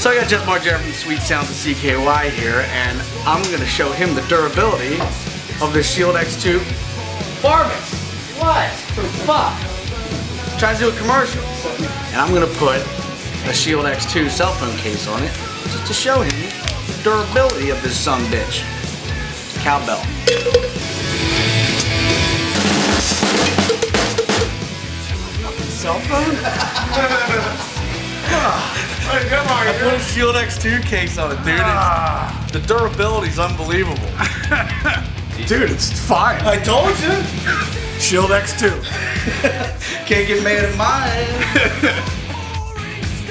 So I got Jess Margera from Sweet Sounds of CKY here, and I'm gonna show him the durability of the Shield X2 Barman. What the fuck? Trying to do a commercial. And I'm gonna put a Shield X2 cell phone case on it just to show him the durability of this son bitch. Cowbell. Cell phone? I put a Shield X2 case on it, dude. It's, ah. the durability's unbelievable. Dude, it's fine. I told you. Shield X2. Can't get mad at mine.